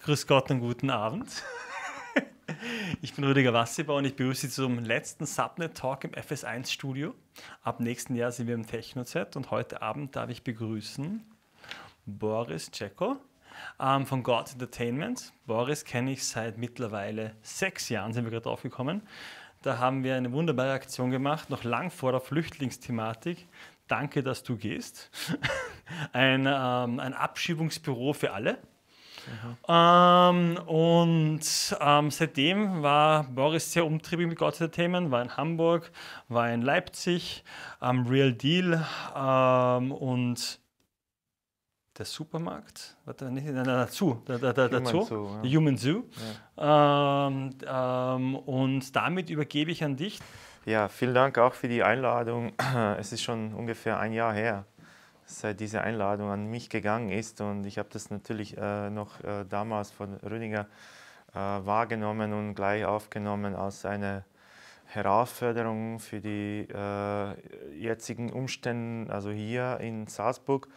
Grüß Gott und guten Abend. Ich bin Rüdiger Wassebau und ich begrüße Sie zum letzten Subnet Talk im FS1 Studio. Ab nächsten Jahr sind wir im TechnoZ und heute Abend darf ich begrüßen Boris Ceko ähm, von God Entertainment. Boris kenne ich seit mittlerweile sechs Jahren, sind wir gerade drauf gekommen. Da haben wir eine wunderbare Aktion gemacht, noch lang vor der Flüchtlingsthematik. Danke, dass du gehst. Ein, ähm, ein Abschiebungsbüro für alle. Ähm, und ähm, seitdem war Boris sehr umtriebig mit God Entertainment, war in Hamburg, war in Leipzig, am Real Deal ähm, und der Supermarkt, warte, nicht, nein, der, der, der, der Zoo, Zoo ja. Human Zoo. Ja. Ähm, ähm, und damit übergebe ich an dich. Ja, vielen Dank auch für die Einladung. Es ist schon ungefähr ein Jahr her, seit diese Einladung an mich gegangen ist. Und ich habe das natürlich äh, noch äh, damals von Rüdiger äh, wahrgenommen und gleich aufgenommen als eine Herausforderung für die äh, jetzigen Umstände, also hier in Salzburg.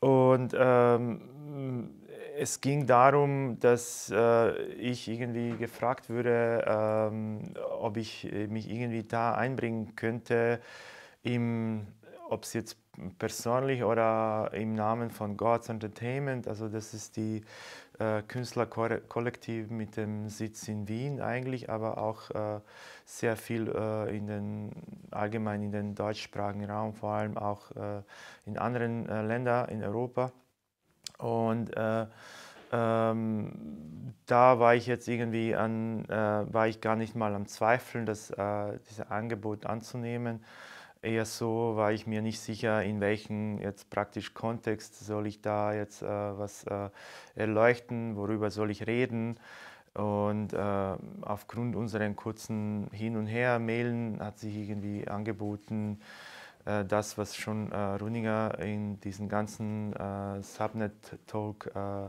Und ähm, es ging darum, dass äh, ich irgendwie gefragt wurde, ähm, ob ich mich irgendwie da einbringen könnte im ob es jetzt persönlich oder im Namen von Gods Entertainment, also das ist die äh, Künstlerkollektiv mit dem Sitz in Wien eigentlich, aber auch äh, sehr viel äh, in den, allgemein in den deutschsprachigen Raum, vor allem auch äh, in anderen äh, Ländern in Europa. Und äh, ähm, da war ich jetzt irgendwie an, war ich gar nicht mal am Zweifeln, das, dieses Angebot anzunehmen eher so, war ich mir nicht sicher, in welchem jetzt praktisch Kontext soll ich da jetzt äh, was äh, erleuchten, worüber soll ich reden. Und äh, aufgrund unseren kurzen Hin- und Her-Mailen hat sich irgendwie angeboten, äh, das, was schon äh, Runiger in diesen ganzen äh, Subnet-Talk äh,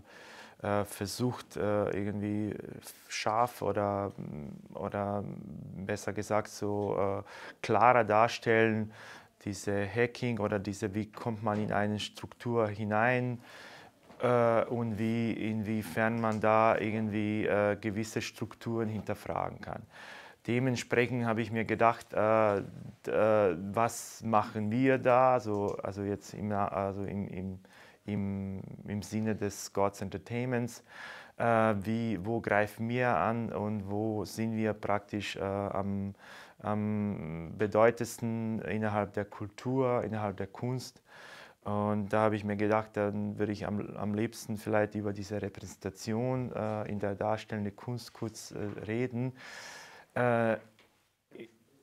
versucht, äh, irgendwie scharf oder, oder besser gesagt so äh, klarer darstellen, diese Hacking oder diese, wie kommt man in eine Struktur hinein und wie, inwiefern man da irgendwie gewisse Strukturen hinterfragen kann. Dementsprechend habe ich mir gedacht, äh, äh, was machen wir da, also, also jetzt im, also im, im, im, im Sinne des Gods Entertainments. Äh, wie, wo greifen wir an und wo sind wir praktisch äh, am, am bedeutendsten innerhalb der Kultur, innerhalb der Kunst. Und da habe ich mir gedacht, dann würde ich am, am liebsten vielleicht über diese Repräsentation äh, in der darstellenden Kunst kurz äh, reden.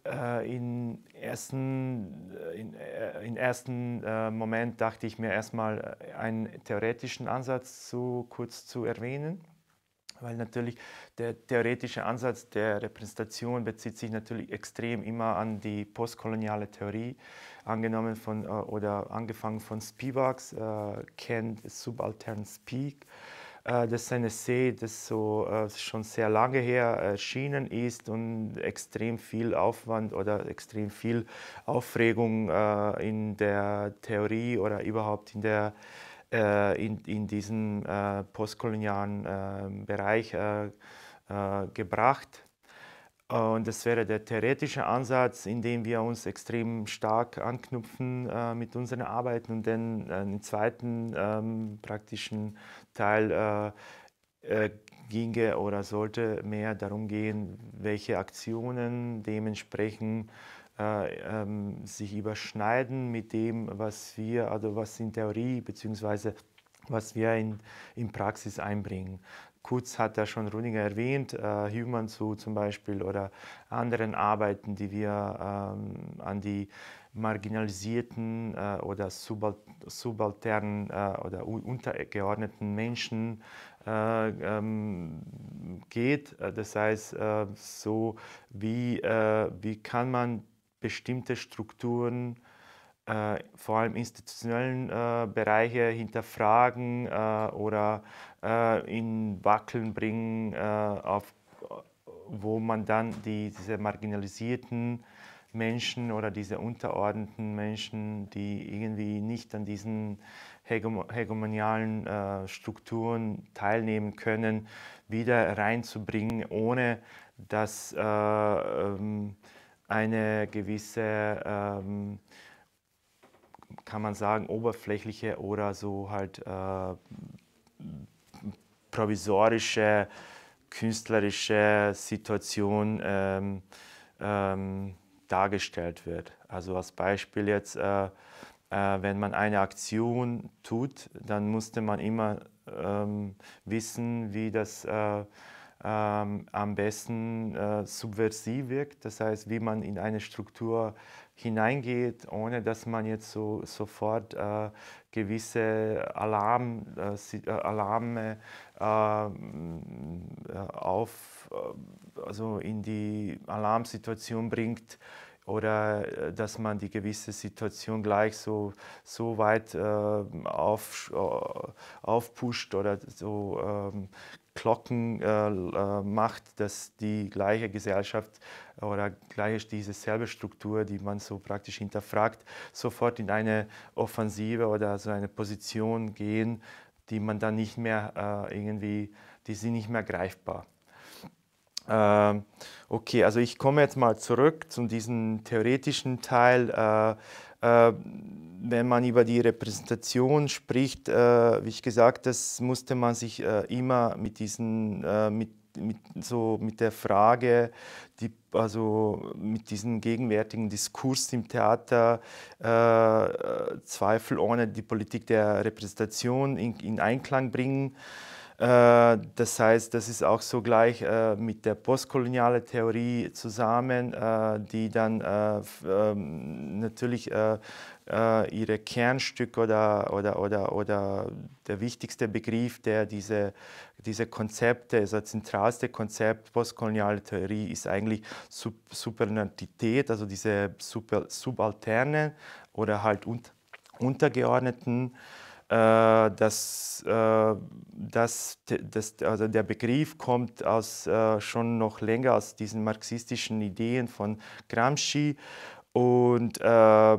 Äh, äh, in ersten, äh, in, äh, in ersten äh, Moment dachte ich mir erstmal einen theoretischen Ansatz zu kurz zu erwähnen, weil natürlich der theoretische Ansatz der Repräsentation bezieht sich natürlich extrem immer an die postkoloniale Theorie, angenommen von oder angefangen von Spivaks, äh, kennt Subaltern Speak äh, das ist eine See, das so äh, schon sehr lange her erschienen ist und extrem viel Aufwand oder extrem viel Aufregung äh, in der Theorie oder überhaupt in der in, in diesem postkolonialen Bereich gebracht. Und das wäre der theoretische Ansatz, in dem wir uns extrem stark anknüpfen äh, mit unseren Arbeiten und dann im zweiten ähm, praktischen Teil äh, äh, ginge oder sollte mehr darum gehen, welche Aktionen dementsprechend äh, ähm, sich überschneiden mit dem, was wir, also was in Theorie bzw. was wir in, in Praxis einbringen. Kurz hat er schon Rudiger erwähnt, äh, Human Zoo zum Beispiel oder anderen Arbeiten, die wir ähm, an die marginalisierten äh, oder subal subalternen äh, oder untergeordneten Menschen äh, ähm, geht. Äh, das heißt, äh, so wie, wie kann man bestimmte Strukturen äh, vor allem institutionellen äh, Bereiche hinterfragen äh, oder äh, in Wackeln bringen, äh, auf, wo man dann die, diese marginalisierten Menschen oder diese unterordneten Menschen, die irgendwie nicht an diesen hegemonialen äh, Strukturen teilnehmen können, wieder reinzubringen, ohne dass äh, ähm, eine gewisse, ähm, kann man sagen, oberflächliche oder so halt äh, provisorische, künstlerische Situation ähm, ähm, dargestellt wird. Also als Beispiel jetzt, äh, äh, wenn man eine Aktion tut, dann musste man immer ähm, wissen, wie das äh, ähm, am besten äh, subversiv wirkt, das heißt, wie man in eine Struktur hineingeht, ohne dass man jetzt so sofort äh, gewisse Alarm, äh, äh Alarme äh, auf, äh, also in die Alarmsituation bringt oder äh, dass man die gewisse Situation gleich so, so weit auf, aufpusht oder so ähm, Glocken äh, äh, macht, dass die gleiche Gesellschaft oder gleich diese selbe Struktur, die man so praktisch hinterfragt, sofort in eine Offensive oder so eine Position gehen, die man dann nicht mehr äh, irgendwie, die sind nicht mehr greifbar. Ähm, okay, also ich komme jetzt mal zurück zu diesem theoretischen Teil. Äh, äh, wenn man über die Repräsentation spricht, äh, wie ich gesagt, das musste man sich äh, immer mit diesen, mit, mit, so mit der Frage, die, also mit diesem gegenwärtigen Diskurs im Theater, äh, Zweifel ohne die Politik der Repräsentation in, in Einklang bringen. Äh, das heißt, das ist auch so gleich äh, mit der postkolonialen Theorie zusammen, äh, die dann ähm, natürlich ihre Kernstücke oder, oder, oder, oder der wichtigste Begriff, der diese, diese Konzepte, also das zentralste Konzept postkoloniale Theorie ist eigentlich Sub Supernatität, also diese Super Subalternen oder halt un untergeordneten dass, äh, dass, dass also der Begriff kommt aus, äh, schon noch länger aus diesen marxistischen Ideen von Gramsci und äh,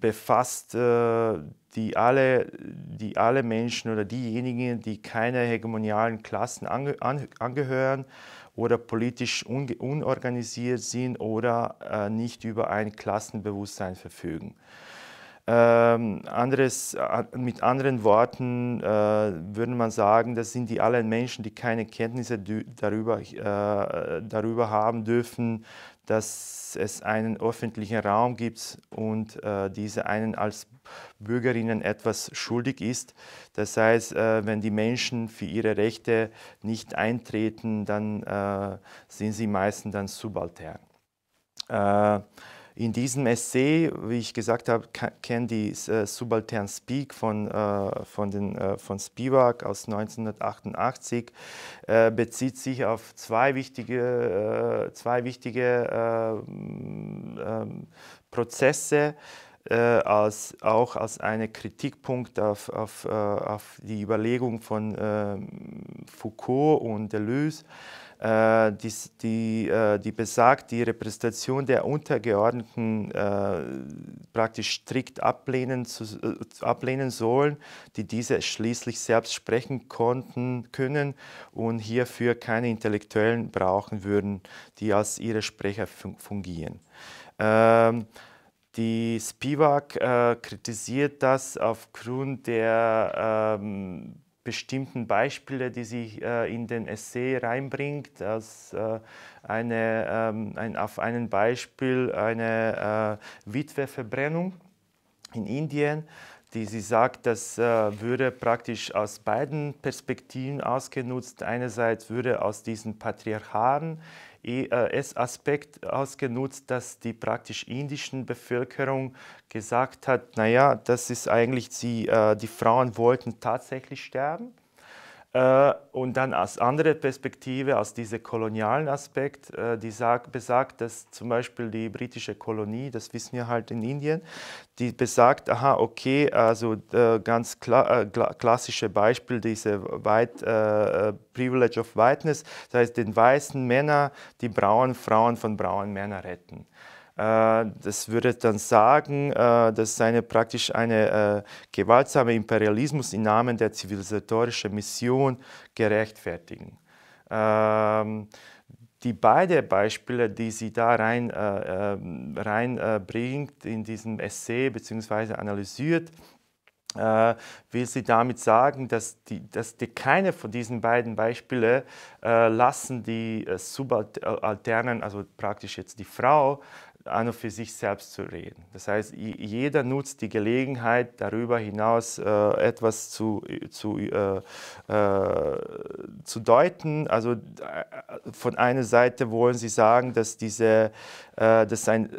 befasst äh, die, alle, die alle Menschen oder diejenigen, die keine hegemonialen Klassen ange angehören oder politisch un unorganisiert sind oder äh, nicht über ein Klassenbewusstsein verfügen. Ähm, anderes, mit anderen Worten äh, würde man sagen, das sind die allen Menschen, die keine Kenntnisse darüber, äh, darüber haben dürfen, dass es einen öffentlichen Raum gibt und äh, diese einen als Bürgerinnen etwas schuldig ist. Das heißt, äh, wenn die Menschen für ihre Rechte nicht eintreten, dann äh, sind sie meistens dann subaltern. In diesem Essay, wie ich gesagt habe, kennt die äh, Subaltern Speak von, äh, von, den, äh, von Spivak aus 1988, äh, bezieht sich auf zwei wichtige, äh, zwei wichtige ähm, Prozesse, als, auch als einen Kritikpunkt auf, auf, auf die Überlegung von ähm, Foucault und Deleuze äh, die, die, äh, die besagt, die Repräsentation der Untergeordneten äh, praktisch strikt ablehnen, zu, ablehnen sollen, die diese schließlich selbst sprechen konnten, können und hierfür keine Intellektuellen brauchen würden, die als ihre Sprecher fungieren. Ähm, die Spivak äh, kritisiert das aufgrund der ähm, bestimmten Beispiele, die sie äh, in den Essay reinbringt, als äh, eine, ähm, ein, auf einem Beispiel eine äh, Witweverbrennung in Indien, die sie sagt, das äh, würde praktisch aus beiden Perspektiven ausgenutzt. Einerseits würde aus diesen patriarchalen ES-Aspekt ausgenutzt, dass die praktisch indischen Bevölkerung gesagt hat, naja, das ist eigentlich, die, äh, die Frauen wollten tatsächlich sterben. Äh, und dann aus anderer Perspektive, aus diesem kolonialen Aspekt, äh, die sagt, besagt, dass zum Beispiel die britische Kolonie, das wissen wir halt in Indien, die besagt, aha, okay, also äh, ganz kla klassische Beispiel, diese White, Privilege of Whiteness, das heißt, den weißen Männer die braunen Frauen von braunen Männern retten. Das würde dann sagen, dass eine praktisch eine gewaltsame Imperialismus im Namen der zivilisatorischen Mission gerechtfertigen. Ähm, die beiden Beispiele, die sie da rein, äh, ähm, reinbringt äh, in diesem Essay bzw. analysiert, äh, will sie damit sagen, dass, die, dass die keine von diesen beiden Beispielen äh, lassen die äh, Subalternen, also praktisch jetzt die Frau, an und für sich selbst zu reden. Das heißt, jeder nutzt die Gelegenheit, darüber hinaus äh, etwas zu, zu, äh, äh, zu deuten. Also äh, von einer Seite wollen sie sagen, dass, diese, äh, dass ein, äh,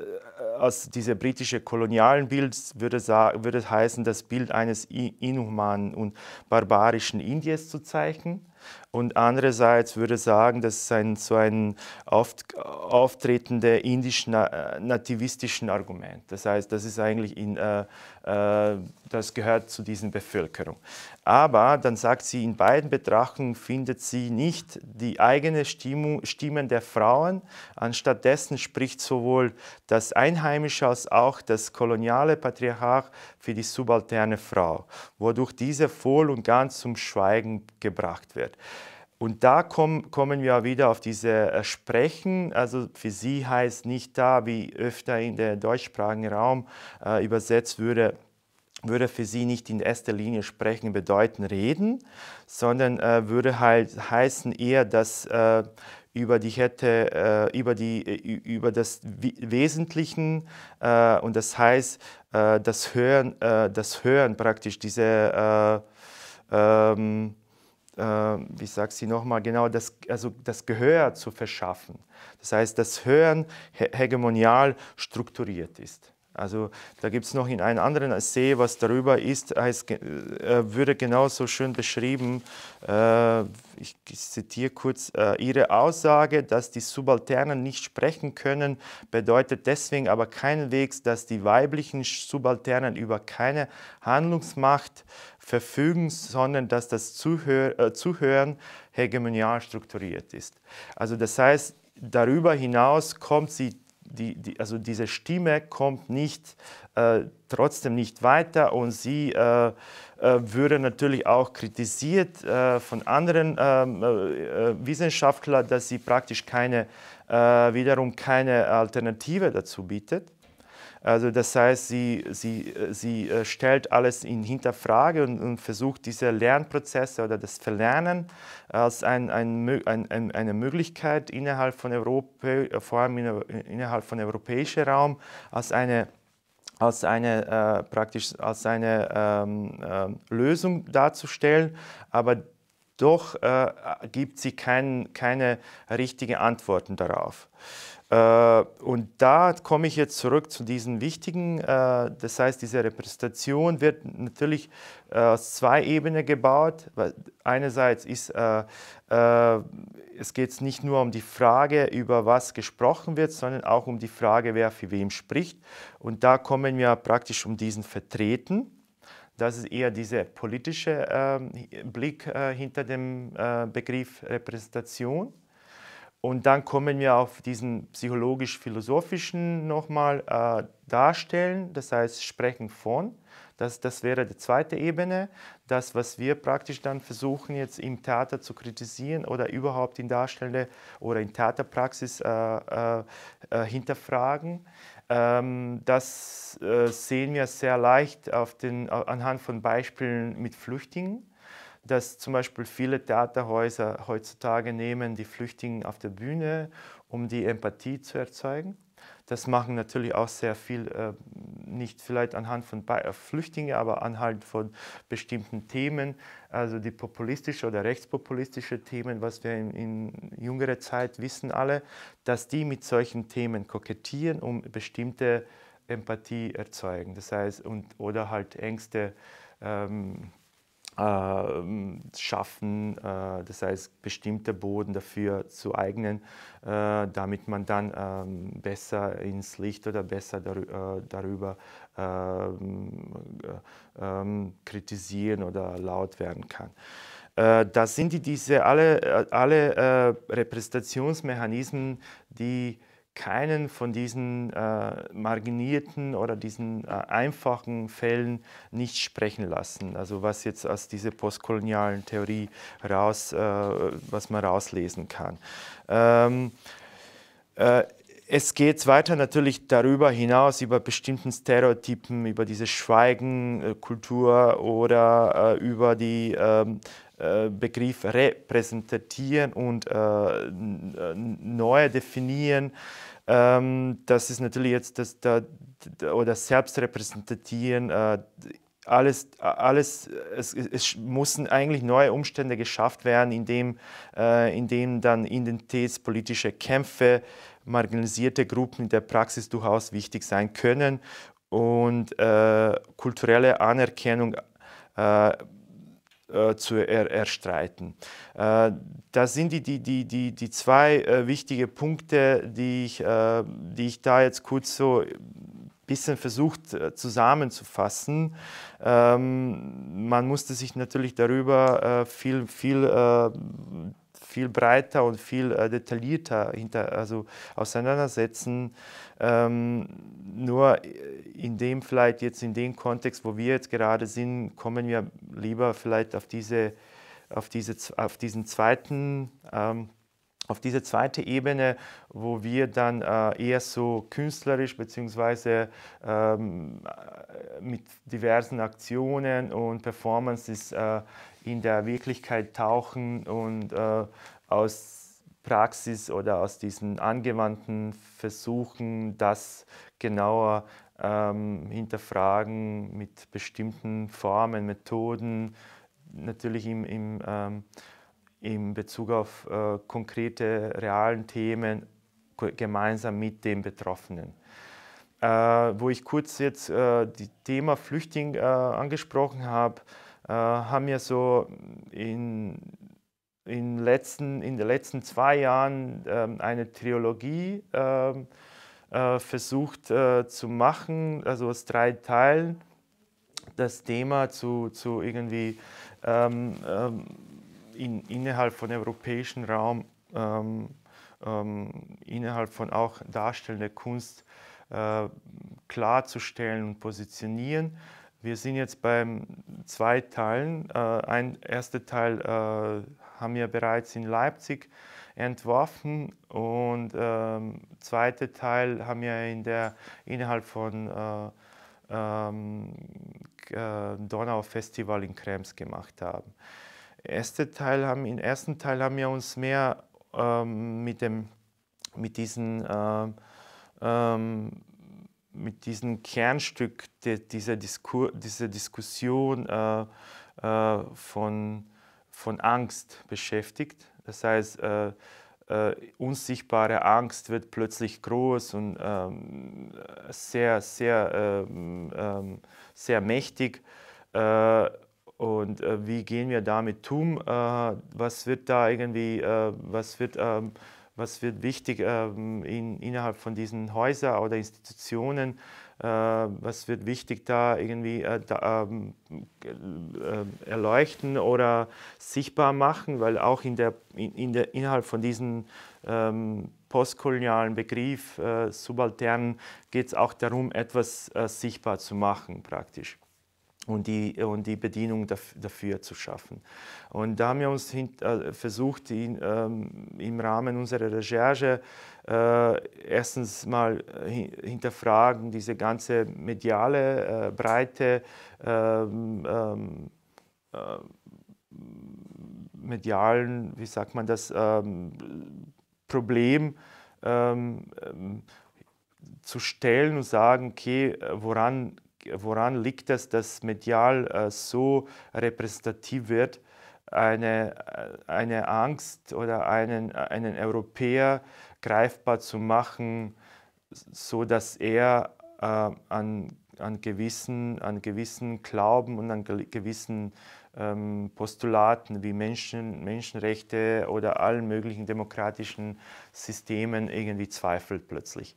aus dieser britische kolonialen Bild würde, sagen, würde heißen, das Bild eines inhumanen und barbarischen Indiens zu zeichnen. Und andererseits würde ich sagen, das ist ein, so ein auftretende indisch-nativistischen Argument. Das heißt, das ist eigentlich in, äh, äh, das gehört zu dieser Bevölkerung. Aber dann sagt sie, in beiden Betrachtungen findet sie nicht die eigene Stimmung, Stimmen der Frauen. Anstattdessen spricht sowohl das Einheimische als auch das koloniale Patriarchat für die subalterne Frau, wodurch diese voll und ganz zum Schweigen gebracht wird. Und da komm, kommen wir wieder auf diese äh, Sprechen. Also für sie heißt nicht da, wie öfter in der deutschsprachigen Raum äh, übersetzt würde, würde für sie nicht in erster Linie sprechen bedeuten reden, sondern äh, würde halt heißen eher, dass äh, über die hätte äh, über die äh, über das Wesentlichen und das heißt das Hören das Hören praktisch diese ähm, äh, wie sagt sie nochmal genau, das, also das Gehör zu verschaffen. Das heißt, das Hören hegemonial strukturiert ist. Also da gibt es noch in einem anderen Essay, was darüber ist, heißt, würde genauso schön beschrieben, äh, ich zitiere kurz, äh, ihre Aussage, dass die Subalternen nicht sprechen können, bedeutet deswegen aber keineswegs, dass die weiblichen Subalternen über keine Handlungsmacht verfügen, sondern dass das Zuhör, äh, Zuhören hegemonial strukturiert ist. Also das heißt, darüber hinaus kommt sie die, die, also diese Stimme kommt nicht, äh, trotzdem nicht weiter und sie äh, äh, würde natürlich auch kritisiert äh, von anderen ähm, äh, äh, Wissenschaftlern, dass sie praktisch keine, wiederum keine Alternative dazu bietet. Also das heißt, sie, sie, sie stellt alles in Hinterfrage und, und versucht diese Lernprozesse oder das Verlernen als ein, ein, ein, eine Möglichkeit innerhalb von Europa, vor allem innerhalb von europäischem Raum, als eine als eine, äh, praktisch als eine ähm, äh, Lösung darzustellen, aber doch äh, gibt sie kein, keine richtigen Antworten darauf. Äh, und da komme ich jetzt zurück zu diesen wichtigen, äh, das heißt, diese Repräsentation wird natürlich äh, aus zwei Ebenen gebaut. Einerseits ist, es geht nicht nur um die Frage, über was gesprochen wird, sondern auch um die Frage, wer für wem spricht. Und da kommen wir praktisch um diesen Vertreten. Das ist eher dieser politische ähm, Blick hinter dem Begriff Repräsentation. Und dann kommen wir auf diesen psychologisch-philosophischen nochmal äh, darstellen, das heißt sprechen von. Das, das wäre die zweite Ebene, das, was wir praktisch dann versuchen jetzt im Theater zu kritisieren oder überhaupt in Darstelle oder in Theaterpraxis äh, äh, äh hinterfragen. Ähm, das äh, sehen wir sehr leicht auf den, anhand von Beispielen mit Flüchtlingen dass zum Beispiel viele Theaterhäuser heutzutage nehmen die Flüchtlinge auf der Bühne, um die Empathie zu erzeugen. Das machen natürlich auch sehr viel, äh, nicht vielleicht anhand von Be äh, Flüchtlingen, aber anhand von bestimmten Themen, also die populistische oder rechtspopulistische Themen, was wir in, in jüngerer Zeit wissen alle, dass die mit solchen Themen kokettieren, um bestimmte Empathie erzeugen. Das heißt, und, oder halt Ängste ähm, äh, schaffen, äh, das heißt bestimmte Boden dafür zu eignen, äh, damit man dann ähm, besser ins Licht oder besser dar darüber ähm, ähm, kritisieren oder laut werden kann. Das sind die, diese alle, alle Repräsentationsmechanismen, die keinen von diesen äh, marginierten oder diesen äh, einfachen Fällen nicht sprechen lassen. Also was jetzt aus dieser postkolonialen Theorie raus, äh, was man rauslesen kann. Ähm, äh, es geht weiter natürlich darüber hinaus, über bestimmten Stereotypen, über diese Schweigenkultur oder äh, über die ähm, äh, Begriff repräsentieren und äh, neu definieren. Ähm, das ist natürlich jetzt das, da, oder selbstrepräsentieren. Äh, alles, alles es, es, müssen eigentlich neue Umstände geschafft werden, indem, äh, indem dann identitätspolitische Kämpfe, marginalisierte Gruppen in der Praxis durchaus wichtig sein können und äh, kulturelle Anerkennung äh, zu er, erstreiten. Äh, das sind die, die, die, die, die zwei äh, wichtige Punkte, die ich, äh, die ich da jetzt kurz so ein bisschen versucht äh, zusammenzufassen. Ähm, man musste sich natürlich darüber viel, viel viel breiter und viel äh, detaillierter hinter, also auseinandersetzen. Ähm, nur in dem vielleicht jetzt in dem Kontext, wo wir jetzt gerade sind, kommen wir lieber vielleicht auf diese, auf diese, auf diesen zweiten ähm, auf diese zweite Ebene, wo wir dann äh, eher so künstlerisch bzw. Ähm, mit diversen Aktionen und Performances äh, in der Wirklichkeit tauchen und äh, aus Praxis oder aus diesen angewandten Versuchen das genauer ähm, hinterfragen mit bestimmten Formen, Methoden, natürlich im, im, ähm, im Bezug auf äh, konkrete, realen Themen gemeinsam mit den Betroffenen. Äh, wo ich kurz jetzt äh, das Thema Flüchtling äh, angesprochen habe, haben wir so in, in, letzten, in den letzten zwei Jahren ähm, eine Trilogie ähm, äh, versucht äh, zu machen, also aus drei Teilen, das Thema zu, zu irgendwie ähm in, innerhalb von europäischen Raum, ähm, ähm, innerhalb von auch darstellender Kunst äh, klarzustellen und positionieren. Wir sind jetzt beim zwei Teilen. Äh, ein erster Teil äh, haben wir bereits in Leipzig entworfen und ähm, zweite Teil haben wir in der, innerhalb von äh, ähm, äh, Donau Festival in Krems gemacht haben. Erste Teil haben, Im ersten Teil haben wir uns mehr ähm, mit, dem, mit diesen äh, ähm, mit diesem Kernstück de, dieser, Diskur, dieser Diskussion äh, äh, von, von Angst beschäftigt. Das heißt, äh, äh unsichtbare Angst wird plötzlich groß und ähm, sehr, sehr, ähm, ähm sehr mächtig. Äh, und äh, wie gehen wir damit um? was wird da irgendwie, was wird ähm, was wird wichtig ähm, in, innerhalb von diesen Häusern oder Institutionen, äh, was wird wichtig da irgendwie äh, da, ähm, äh, erleuchten oder sichtbar machen, weil auch in der, in, in der, innerhalb von diesen ähm, postkolonialen Begriff äh, subaltern geht es auch darum, etwas äh, sichtbar zu machen praktisch und die, und die Bedienung dafür zu schaffen. Und da haben wir uns hint, äh, versucht, in, ähm, im Rahmen unserer Recherche äh, erstens mal äh, hinterfragen, diese ganze mediale äh, Breite, ähm, ähm äh, medialen, wie sagt man das, ähm, Problem ähm, ähm, zu stellen und sagen, okay, woran woran liegt es, dass medial äh, so repräsentativ wird, eine, äh, eine Angst oder einen, einen Europäer greifbar zu machen, so dass er äh, an, an, gewissen, an gewissen Glauben und an gewissen ähm, Postulaten wie Menschen, Menschenrechte oder allen möglichen demokratischen Systemen irgendwie zweifelt plötzlich.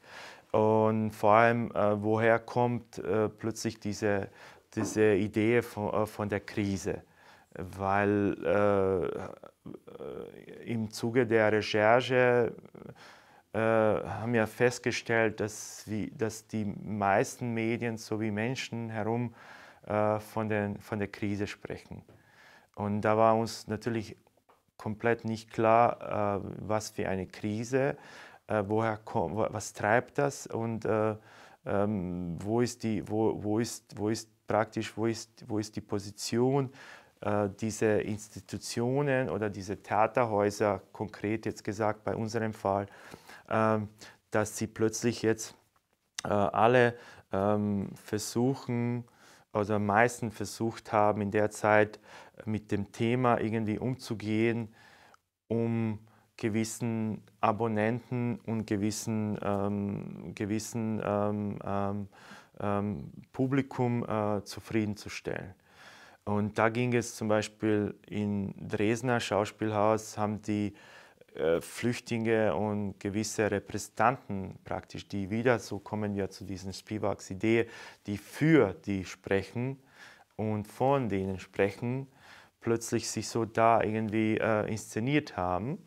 Und vor allem, äh, woher kommt äh, plötzlich diese, diese Idee von, äh, von der Krise? Weil äh, im Zuge der Recherche äh, haben ja festgestellt, dass, wie, dass die meisten Medien sowie Menschen herum äh, von, den, von der Krise sprechen. Und da war uns natürlich komplett nicht klar, äh, was für eine Krise, äh, woher kommt, was treibt das? Und äh, ähm, wo, ist die, wo, wo, ist, wo ist praktisch, wo ist, wo ist die Position äh, dieser Institutionen oder diese Theaterhäuser, konkret jetzt gesagt bei unserem Fall, ähm, dass sie plötzlich jetzt äh, alle ähm, versuchen oder am meisten versucht haben, in der Zeit mit dem Thema irgendwie umzugehen, um gewissen Abonnenten und gewissen, ähm, gewissen ähm, ähm, ähm Publikum äh, zufriedenzustellen. Und da ging es zum Beispiel in Dresdner Schauspielhaus, haben die äh, Flüchtlinge und gewisse Repräsentanten praktisch, die wieder, so kommen wir zu diesen Spivaks Idee, die für die sprechen und von denen sprechen, plötzlich sich so da irgendwie äh, inszeniert haben.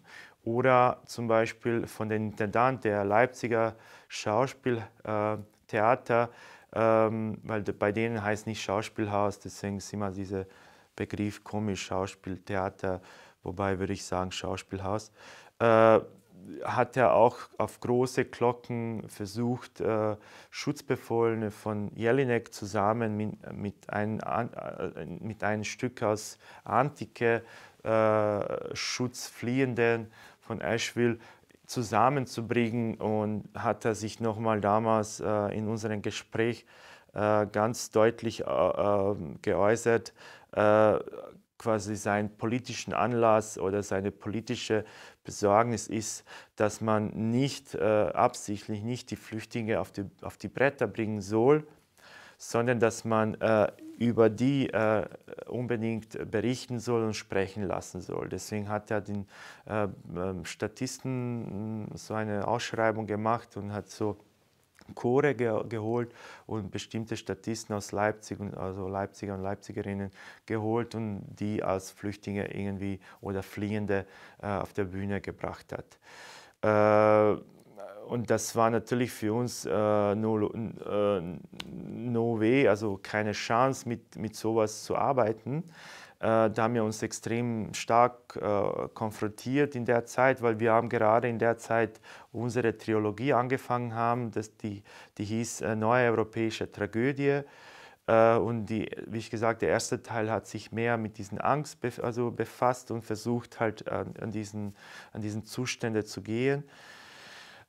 Oder zum Beispiel von dem Intendant der Leipziger Schauspieltheater, äh, ähm, weil bei denen heißt nicht Schauspielhaus, deswegen ist immer dieser Begriff komisch, Schauspieltheater wobei würde ich sagen Schauspielhaus, äh, hat er auch auf große Glocken versucht, äh, Schutzbefohlene von Jelinek zusammen mit, mit, ein, äh, mit einem Stück aus Antike, äh, Schutzfliehenden von Asheville, zusammenzubringen und hat er sich nochmal damals äh, in unserem Gespräch äh, ganz deutlich äh, geäußert, quasi seinen politischen Anlass oder seine politische Besorgnis ist, dass man nicht äh, absichtlich nicht die Flüchtlinge auf die, auf die Bretter bringen soll, sondern dass man äh, über die äh, unbedingt berichten soll und sprechen lassen soll. Deswegen hat er den äh, ähm, Statisten so eine Ausschreibung gemacht und hat so Chore ge geholt und bestimmte Statisten aus Leipzig, also Leipziger und Leipzigerinnen geholt und die als Flüchtlinge irgendwie oder Fliehende äh, auf der Bühne gebracht hat. Äh, und das war natürlich für uns äh, no, äh, no way, also keine Chance, mit, mit sowas zu arbeiten. Äh, da haben wir uns extrem stark äh, konfrontiert in der Zeit, weil wir haben gerade in der Zeit unsere Trilogie angefangen haben, das die, die hieß äh, Neue Europäische Tragödie. Äh, und die, wie ich gesagt, der erste Teil hat sich mehr mit diesen Angst bef also befasst und versucht halt an, an, diesen, an diesen Zustände zu gehen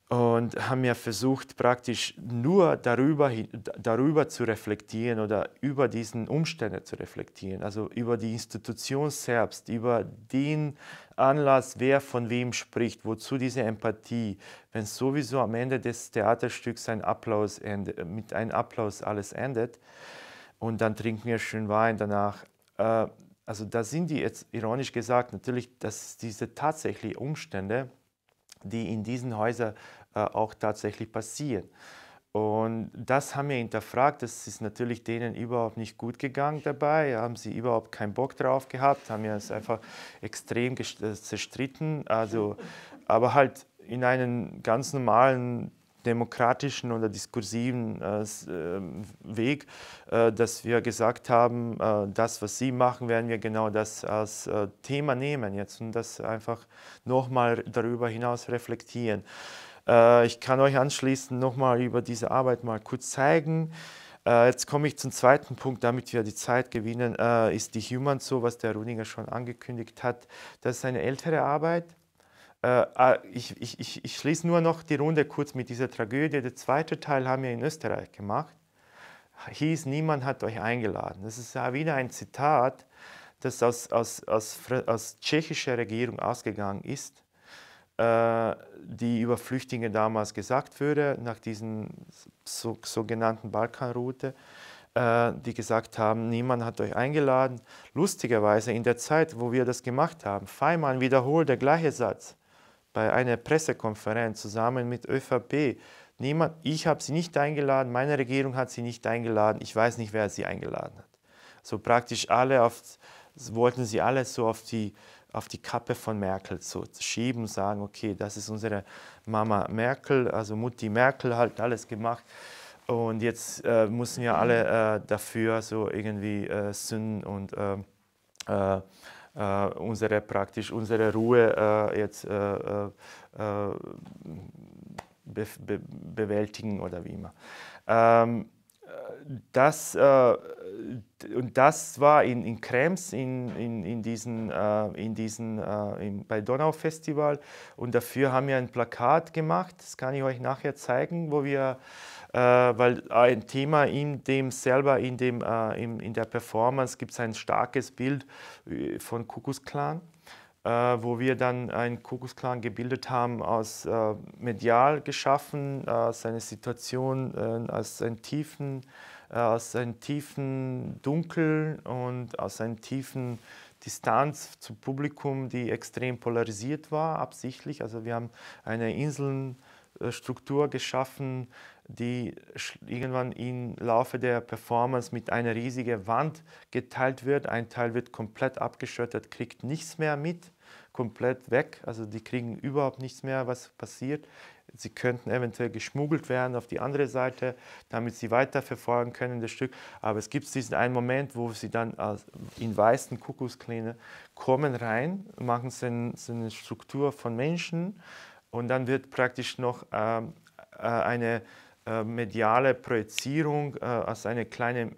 und haben ja versucht, praktisch nur darüber, darüber zu reflektieren oder über diesen Umstände zu reflektieren, also über die Institution selbst, über den Anlass, wer von wem spricht, wozu diese Empathie, wenn sowieso am Ende des Theaterstücks ein Applaus endet, mit einem Applaus alles endet und dann trinken wir schön Wein danach. Äh, also da sind die jetzt ironisch gesagt natürlich, dass diese tatsächlichen Umstände, die in diesen Häusern äh, auch tatsächlich passieren. Und das haben wir hinterfragt. Das ist natürlich denen überhaupt nicht gut gegangen dabei. Haben sie überhaupt keinen Bock drauf gehabt, haben wir es einfach extrem äh, zerstritten. Also, aber halt in einem ganz normalen demokratischen oder diskursiven äh, äh Weg, äh, dass wir gesagt haben, äh, das, was Sie machen, werden wir genau das als äh, Thema nehmen jetzt und das einfach nochmal darüber hinaus reflektieren. Äh, ich kann euch anschließend nochmal über diese Arbeit mal kurz zeigen. Jetzt komme ich zum zweiten Punkt, damit wir die Zeit gewinnen, ist die Human so, was der Rudinger schon angekündigt hat. Das ist eine ältere Arbeit, äh, ah, ich, ich, ich, schließe nur noch die Runde kurz mit dieser Tragödie. Der zweite Teil haben wir in Österreich gemacht. Hieß, niemand hat euch eingeladen. Das ist ja wieder ein Zitat, das aus, aus, aus, aus tschechischer Regierung ausgegangen ist, äh, die über Flüchtlinge damals gesagt wurde, nach diesen so, sogenannten Balkanroute äh, die gesagt haben, niemand hat euch eingeladen. Lustigerweise in der Zeit, wo wir das gemacht haben, Feimann wiederholt der gleiche Satz bei einer Pressekonferenz zusammen mit ÖVP. Niemand, ich habe sie nicht eingeladen, meine Regierung hat sie nicht eingeladen, ich weiß nicht, wer sie eingeladen hat. So praktisch alle auf, wollten sie alle so auf die, auf die Kappe von Merkel zu schieben, sagen, okay, das ist unsere Mama Merkel, also Mutti Merkel hat alles gemacht. Und jetzt äh, müssen wir alle äh, dafür so irgendwie äh, sünden und äh, äh, äh, unsere praktisch unsere Ruhe jetzt be be bewältigen oder wie immer. Ähm, das, äh, und das war in, in Krems, in, in, in diesen, äh, in diesen, äh, im, bei Donau Festival. Und dafür haben wir ein Plakat gemacht, das kann ich euch nachher zeigen, wo wir, äh, weil ein Thema in dem selber, in, dem, äh, in, der Performance gibt es ein starkes Bild äh, von Kuckucksklan. Äh, wo wir dann einen Kuckucksklan gebildet haben, aus äh, medial geschaffen, aus einer Situation, äh, aus einem tiefen, aus einem tiefen Dunkel und aus einer tiefen Distanz zum Publikum, die extrem polarisiert war, absichtlich. Also wir haben eine Inselstruktur geschaffen, die irgendwann im Laufe der Performance mit einer riesigen Wand geteilt wird. Ein Teil wird komplett abgeschottet, kriegt nichts mehr mit komplett weg. Also die kriegen überhaupt nichts mehr, was passiert. Sie könnten eventuell geschmuggelt werden auf die andere Seite, damit sie weiterverfolgen können das Stück. Aber es gibt diesen einen Moment, wo sie dann in weißen Kuckuckskläne kommen rein, machen so eine Struktur von Menschen und dann wird praktisch noch ähm, äh, eine äh, mediale Projizierung äh, als eine kleine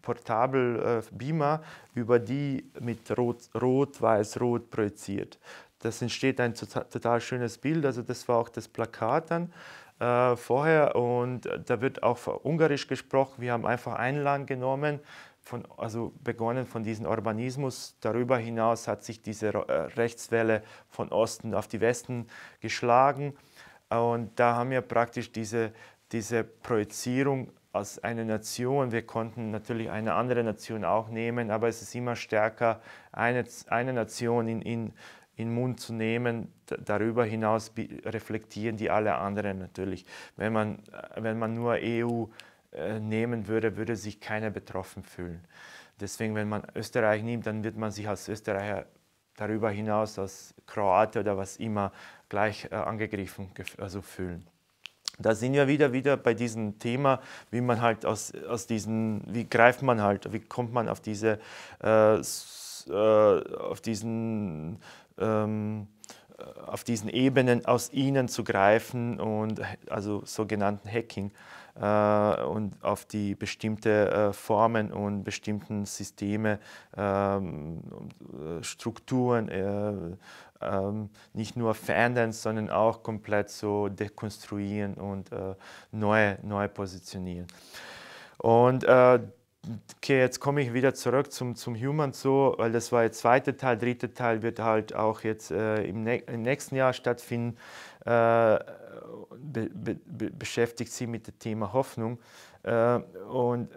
portable äh, Beamer, über die mit Rot, Rot, Weiß, Rot projiziert. Das entsteht ein total, total schönes Bild, also das war auch das Plakat dann äh, vorher und da wird auch Ungarisch gesprochen. Wir haben einfach Einland genommen, von, also begonnen von diesem Urbanismus. Darüber hinaus hat sich diese Rechtswelle von Osten auf die Westen geschlagen. Und da haben wir praktisch diese diese Projizierung als eine Nation. Wir konnten natürlich eine andere Nation auch nehmen, aber es ist immer stärker, eine, eine Nation in, in, in Mund zu nehmen. Darüber hinaus reflektieren die alle anderen natürlich. Wenn man, wenn man nur EU äh, nehmen würde, würde sich keiner betroffen fühlen. Deswegen, wenn man Österreich nimmt, dann wird man sich als Österreicher darüber hinaus als Kroate oder was immer gleich äh, angegriffen also fühlen da sind wir wieder, wieder bei diesem Thema, wie man halt aus, aus diesen, wie greift man halt, wie kommt man auf diese, äh, äh, auf diesen, ähm, auf diesen Ebenen aus ihnen zu greifen und also sogenannten Hacking äh, und auf die bestimmte äh, Formen und bestimmten Systeme, ähm, äh, Strukturen äh, ähm, nicht nur verändern, sondern auch komplett so dekonstruieren und äh, neu, neu positionieren. Und äh, okay, jetzt komme ich wieder zurück zum, zum Human Zoo, weil das war der zweite Teil. Der dritte Teil wird halt auch jetzt äh, im, im, nächsten Jahr stattfinden. Äh, be, be, beschäftigt sich mit dem Thema Hoffnung. Äh, und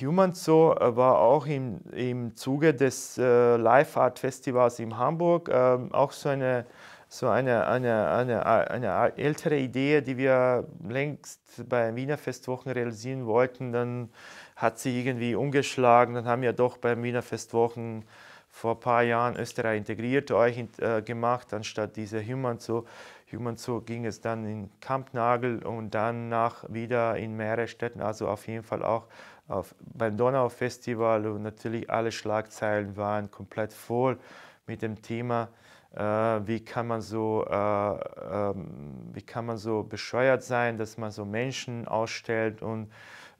Human Zoo äh, war auch im, im Zuge des äh, Live Art Festivals in Hamburg äh, auch so eine, so eine, eine, eine, eine ältere Idee, die wir längst bei Wiener Festwochen realisieren wollten. Dann hat sie irgendwie umgeschlagen. Dann haben wir doch bei Wiener Festwochen vor ein paar Jahren Österreich integriert euch äh, gemacht, anstatt diese Human Zoo. Human Zoo ging es dann in Kampnagel und dann nach wieder in mehrere Städten, also auf jeden Fall auch auf, beim Donau-Festival und natürlich alle Schlagzeilen waren komplett voll mit dem Thema, äh, wie, kann man so, äh, ähm, wie kann man so bescheuert sein, dass man so Menschen ausstellt und,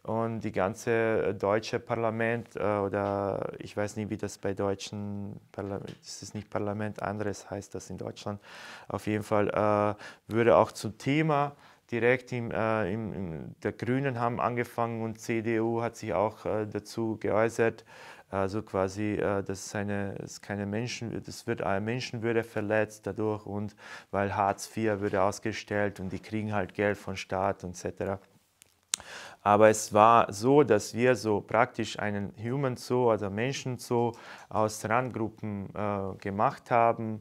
und die ganze deutsche Parlament äh, oder ich weiß nicht, wie das bei deutschen Parlament, das ist nicht Parlament, anderes heißt das in Deutschland, auf jeden Fall äh, würde auch zum Thema direkt im, äh, im, im, der Grünen haben angefangen und CDU hat sich auch äh, dazu geäußert. Also quasi, äh, das ist eine, das ist keine Menschen, das wird eine Menschenwürde verletzt dadurch und weil Hartz IV würde ausgestellt und die kriegen halt Geld von Staat etc. Aber es war so, dass wir so praktisch einen Human Zoo, also Menschen Zoo aus Randgruppen äh, gemacht haben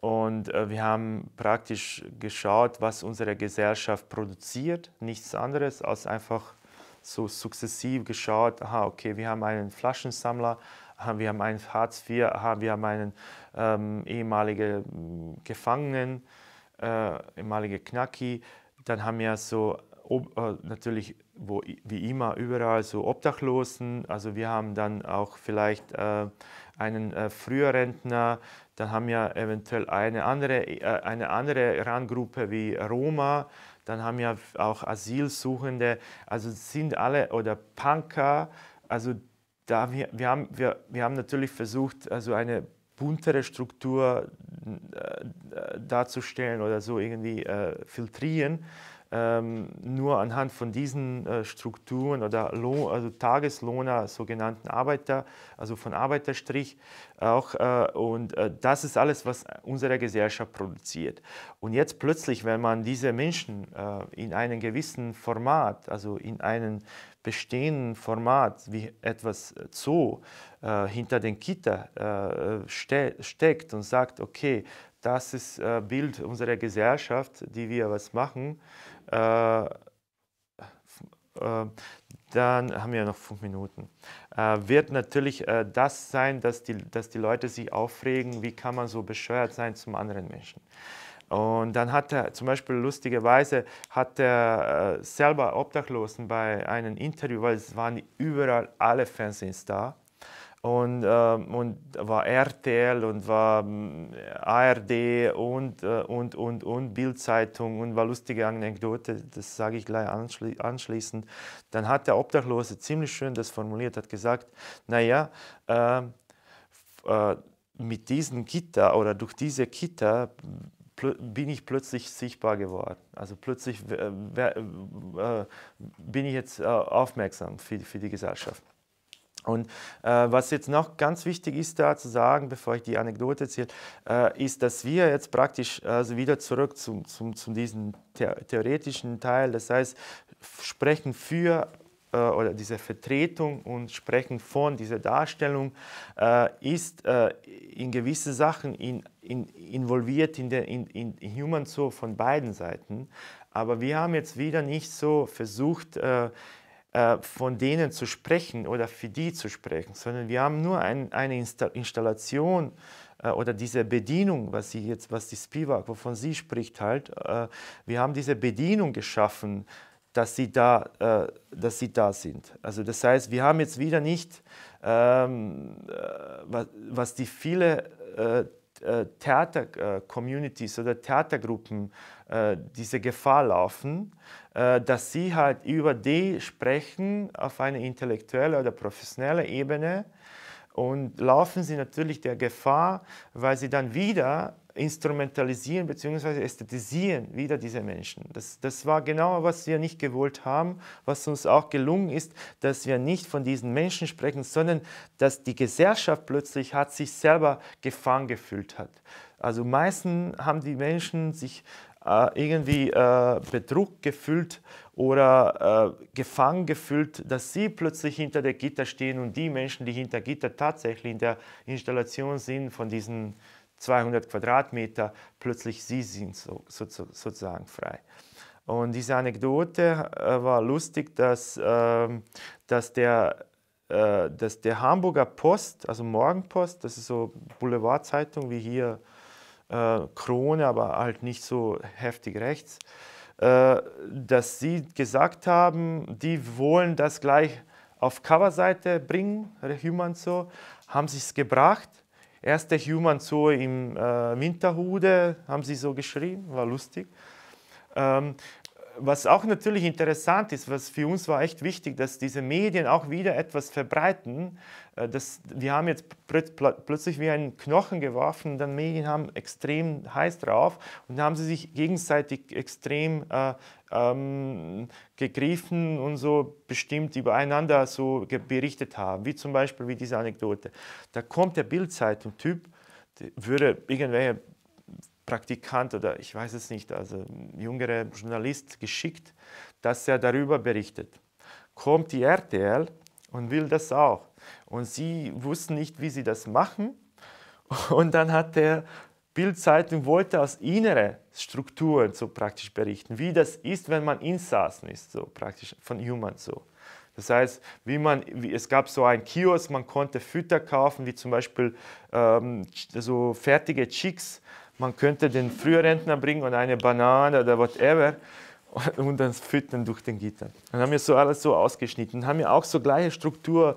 und äh, wir haben praktisch geschaut, was unsere Gesellschaft produziert, nichts anderes als einfach so sukzessiv geschaut, aha, okay, wir haben einen Flaschensammler wir haben einen Hartz IV, wir haben einen ähm, ehemaligen Gefangenen, äh, ehemalige Knacki, dann haben wir so äh, natürlich wo, wie immer überall so Obdachlosen. Also wir haben dann auch vielleicht äh, einen äh, Frührentner, dann haben wir eventuell eine andere, äh, eine andere Randgruppe wie Roma, dann haben wir auch Asylsuchende, also sind alle oder Punker, also da wir, wir, haben, wir, wir haben natürlich versucht, also eine buntere Struktur äh, darzustellen oder so irgendwie äh, filtrieren ähm, nur anhand von diesen äh, Strukturen oder Lohn, also Tageslohner, sogenannten Arbeiter, also von Arbeiterstrich auch. Äh, und äh, das ist alles, was unsere Gesellschaft produziert. Und jetzt plötzlich, wenn man diese Menschen äh, in einem gewissen Format, also in einem bestehenden Format wie etwas Zoo äh, hinter den Kita äh, ste steckt und sagt, okay, das ist Bild unserer Gesellschaft, die wir was machen, dann haben wir noch fünf Minuten. Äh, wird natürlich äh, das sein, dass die, dass die Leute sich aufregen, wie kann man so bescheuert sein zum anderen Menschen. Und dann hat er zum Beispiel lustigerweise hat er äh, selber Obdachlosen bei einem Interview, weil es waren überall alle Fernsehens und, ähm, und war RTL und war ähm, ARD und, äh, und, und, und Bildzeitung und war lustige Anekdote, das sage ich gleich anschli anschließend. Dann hat der Obdachlose ziemlich schön das formuliert, hat gesagt, naja, äh, äh, mit diesem Gitter oder durch diese Gitter bin ich plötzlich sichtbar geworden. Also plötzlich äh, bin ich jetzt äh, aufmerksam für, für die Gesellschaft. Und äh, was jetzt noch ganz wichtig ist da zu sagen, bevor ich die Anekdote erzähle, äh, ist, dass wir jetzt praktisch also wieder zurück zum, zum, zu diesem the theoretischen Teil, das heißt, sprechen für äh, oder diese Vertretung und sprechen von dieser Darstellung äh, ist äh, in gewisse Sachen in, in, involviert in, der, in, in Human Zoo von beiden Seiten. Aber wir haben jetzt wieder nicht so versucht, äh, von denen zu sprechen oder für die zu sprechen, sondern wir haben nur ein, eine Insta Installation äh, oder diese Bedienung, was sie jetzt, was die Spivak, wovon sie spricht halt, äh, wir haben diese Bedienung geschaffen, dass sie da, äh, dass sie da sind. Also das heißt, wir haben jetzt wieder nicht, ähm, äh, was, was, die viele äh, Theater-Communities oder Theatergruppen diese Gefahr laufen, äh, dass sie halt über die sprechen auf einer intellektuellen oder professionellen Ebene und laufen sie natürlich der Gefahr, weil sie dann wieder instrumentalisieren bzw. ästhetisieren wieder diese Menschen. Das, das war genau, was wir nicht gewollt haben, was uns auch gelungen ist, dass wir nicht von diesen Menschen sprechen, sondern dass die Gesellschaft plötzlich hat sich selber gefangen gefühlt hat. Also meistens haben die Menschen sich äh, irgendwie äh, bedruckt gefühlt oder äh, gefangen gefühlt, dass sie plötzlich hinter der Gitter stehen und die Menschen, die hinter Gitter tatsächlich in der Installation sind von diesen 200 Quadratmeter, plötzlich sie sind so, so, sozusagen frei. Und diese Anekdote äh, war lustig, dass, ähm, dass der äh, dass der Hamburger Post, also Morgenpost, das ist so Boulevardzeitung wie hier äh, Krone, aber halt nicht so heftig rechts, äh, dass sie gesagt haben, die wollen das gleich auf Coverseite bringen, Human Zoo, haben sie es gebracht. Erst der Human Zoo im äh, Winterhude, haben sie so geschrieben, war lustig. Was auch natürlich interessant ist, was für uns war echt wichtig, dass diese Medien auch wieder etwas verbreiten. Äh, das, wir haben jetzt plötzlich wie einen Knochen geworfen, dann Medien haben extrem heiß drauf und haben sie sich gegenseitig extrem äh, ähm, gegriffen und so bestimmt übereinander so berichtet haben, wie zum Beispiel wie diese Anekdote. Da kommt der Bildzeitung-Typ, würde irgendwelche Praktikant oder ich weiß es nicht, also ein jüngerer Journalist geschickt, dass er darüber berichtet. Kommt die RTL und will das auch. Und sie wussten nicht, wie sie das machen. Und dann hat der Bildzeitung wollte aus inneren Strukturen so praktisch berichten, wie das ist, wenn man Insassen ist, so praktisch von Human so. Das heißt, wie man, wie, es gab so ein Kiosk, man konnte Fütter kaufen, wie zum Beispiel ähm, so fertige Chicks. Man könnte den Frührentner bringen und eine Banane oder whatever und dann füttern durch den Gitter. Dann haben wir so alles so ausgeschnitten. Dann haben wir auch so gleiche Struktur,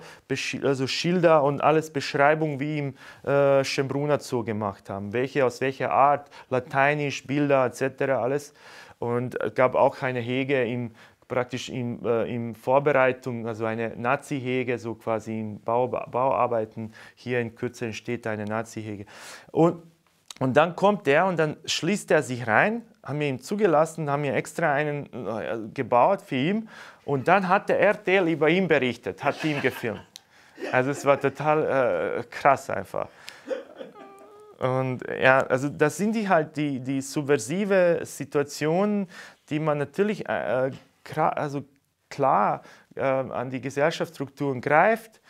also Schilder und alles Beschreibung wie im äh, Schembrunner Zoo gemacht haben. Welche aus welcher Art, lateinisch, Bilder etc. alles. Und es gab auch eine Hege im praktisch in, äh, in Vorbereitung, also eine Nazi-Hege, so quasi in Bau, Bauarbeiten. Hier in Kürze entsteht eine Nazi-Hege. Und, und dann kommt der und dann schließt er sich rein haben wir ihm zugelassen, haben wir extra einen äh, gebaut für ihn und dann hat der RTL über ihn berichtet, hat ihn gefilmt. Also es war total äh, krass einfach. Und ja, also das sind die halt die, die subversive Situationen, die man natürlich äh, also klar äh, an die Gesellschaftsstrukturen greift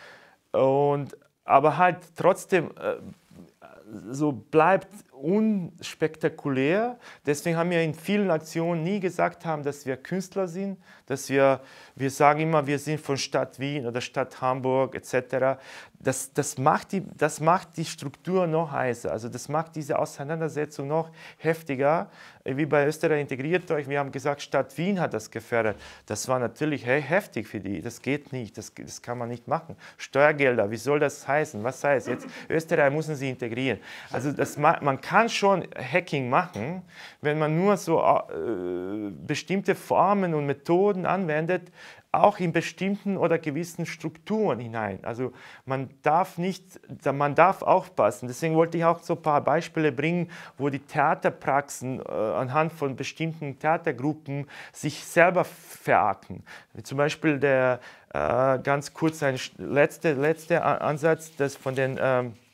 und aber halt trotzdem äh, so bleibt unspektakulär. Deswegen haben wir in vielen Aktionen nie gesagt haben, dass wir Künstler sind, dass wir, wir sagen immer, wir sind von Stadt Wien oder Stadt Hamburg etc. Das, das, macht die, das macht die Struktur noch heißer, also das macht diese Auseinandersetzung noch heftiger, wie bei Österreich integriert euch. Wir haben gesagt, Stadt Wien hat das gefördert. Das war natürlich hey, heftig für die, das geht nicht, das, das kann man nicht machen. Steuergelder, wie soll das heißen? Was heißt jetzt? Österreich müssen sie integrieren. Also das, man kann schon Hacking machen, wenn man nur so äh, bestimmte Formen und Methoden anwendet, auch in bestimmten oder gewissen Strukturen hinein. Also man darf nicht, man darf aufpassen. Deswegen wollte ich auch so ein paar Beispiele bringen, wo die Theaterpraxen äh, anhand von bestimmten Theatergruppen sich selber verachten. Wie zum Beispiel der äh, ganz kurz ein letzter letzte Ansatz, das von den ähm, äh,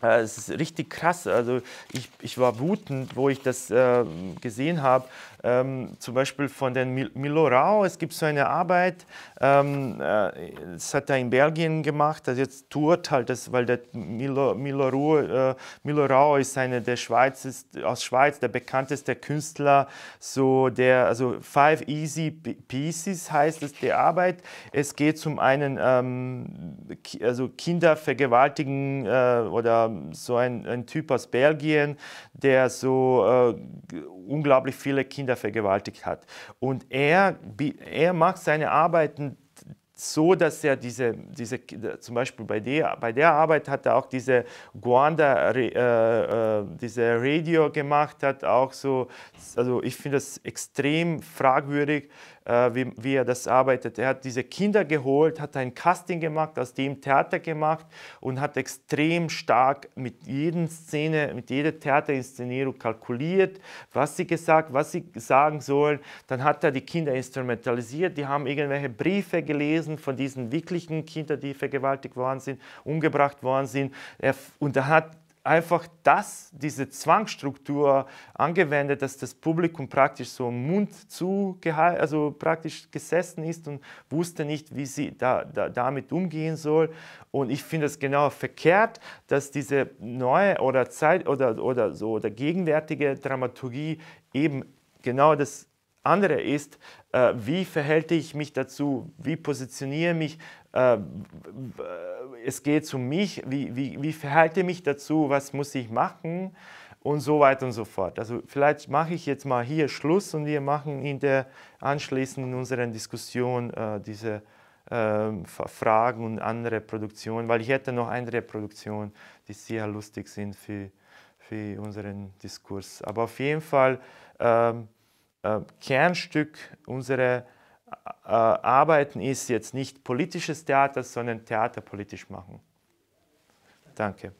es ist richtig krass. Also ich, ich war wutend, wo ich das äh, gesehen habe. Ähm, zum Beispiel von den Mil Milorau. Es gibt so eine Arbeit, ähm, äh, das hat er in Belgien gemacht. Also jetzt tourt halt das, weil der Milo, Milorau, äh, Milorau ist einer der Schweiz ist, aus Schweiz der bekannteste Künstler. So der also Five Easy Pieces heißt es die Arbeit. Es geht zum einen ähm, also Kinder vergewaltigen äh, oder so ein, ein, Typ aus Belgien, der so äh, unglaublich viele Kinder vergewaltigt hat. Und er, er macht seine Arbeiten so, dass er diese, diese zum Beispiel bei der, bei der Arbeit hat er auch diese Guanda, äh, äh, diese Radio gemacht, hat auch so, also ich finde das extrem fragwürdig, wie, wie, er das arbeitet. Er hat diese Kinder geholt, hat ein Casting gemacht, aus dem Theater gemacht und hat extrem stark mit jeder Szene, mit jeder Theaterinszenierung kalkuliert, was sie gesagt, was sie sagen sollen. Dann hat er die Kinder instrumentalisiert, die haben irgendwelche Briefe gelesen von diesen wirklichen Kindern, die vergewaltigt worden sind, umgebracht worden sind. Er, und er hat einfach das, diese Zwangsstruktur angewendet, dass das Publikum praktisch so Mund zu, also praktisch gesessen ist und wusste nicht, wie sie da, da, damit umgehen soll. Und ich finde es genau verkehrt, dass diese neue oder Zeit oder, oder so oder gegenwärtige Dramaturgie eben genau das andere ist, äh, wie verhalte ich mich dazu, wie positioniere ich mich, es geht um mich, wie, wie, wie verhalte ich mich dazu, was muss ich machen und so weiter und so fort. Also vielleicht mache ich jetzt mal hier Schluss und wir machen in der anschließend in unserer Diskussion äh, diese äh, Fragen und andere Produktionen, weil ich hätte noch andere Produktionen, die sehr lustig sind für, für unseren Diskurs. Aber auf jeden Fall ähm, äh, Kernstück unserer äh, Arbeiten ist jetzt nicht politisches Theater, sondern Theater politisch machen. Danke.